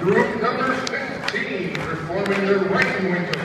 Group number 15, performing their Reichenwinkel